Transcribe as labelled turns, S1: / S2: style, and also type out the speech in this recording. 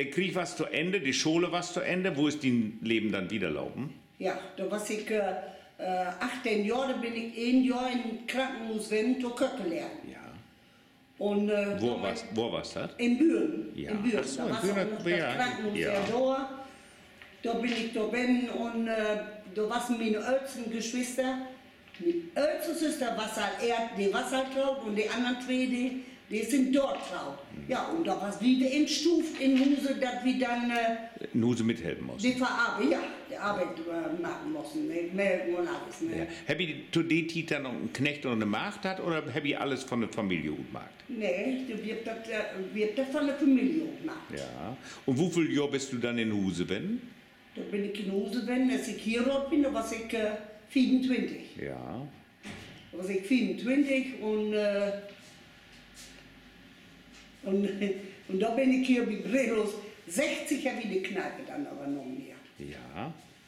S1: der Krieg war zu Ende, die Schule war zu Ende. Wo ist dein Leben dann wieder laufen?
S2: Ja, da war ich äh, äh, 18 Jahre, bin ich ein Jahr im Krankenhaus Köcke lernen.
S1: Ja.
S2: Und, äh,
S1: Wo warst, wo warst das?
S2: In Büren.
S1: Ja.
S2: In Büren.
S1: Ach so,
S2: da
S1: in
S2: war
S1: Büren,
S2: auch noch
S1: ja,
S2: Krankenhaus
S1: ja.
S2: da. Da bin ich da bin und äh, da waren meine ältesten Geschwister. Die älteste Schwester war halt er, die war halt und die anderen zwei, die, die sind dort.
S1: Mhm.
S2: Ja, und da war es wieder entstuft in Huse, dass wir dann äh,
S1: Nuse mithelfen musst.
S2: die Verarbeit, ja, die Arbeit äh, machen mussten, mit Melken und alles. Ne?
S1: Ja. Habt ihr zu dann noch einen Knecht oder eine Magd hat oder habt ihr alles von der Familie gemacht?
S2: Nee, du wird das, äh, wird das von der Familie gemacht.
S1: Ja. Und wie viel Jahr bist du dann in Huse, wenn?
S2: Da bin ich in Hause, wenn als ich hier rot bin, da war ich äh, 24.
S1: Ja.
S2: Da war ich 24 und, äh, und, und da bin ich hier bei Brelos 60 habe ich die Kneipe dann übernommen hier.
S1: Ja.